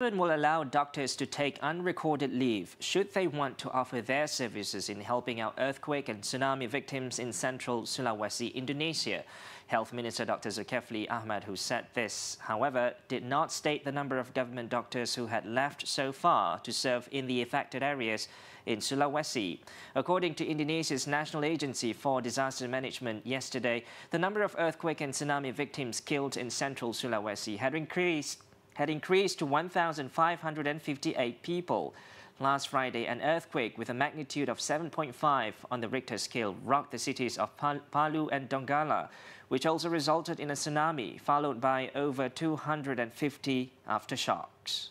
Will allow doctors to take unrecorded leave should they want to offer their services in helping out earthquake and tsunami victims in central Sulawesi, Indonesia. Health Minister Dr. Dzulkefly Ahmad, who said this, however, did not state the number of government doctors who had left so far to serve in the affected areas in Sulawesi. According to Indonesia's National Agency for Disaster Management yesterday, the number of earthquake and tsunami victims killed in central Sulawesi had increased had increased to 1,558 people. Last Friday, an earthquake with a magnitude of 7.5 on the Richter scale rocked the cities of Palu and Donggala, which also resulted in a tsunami, followed by over 250 aftershocks.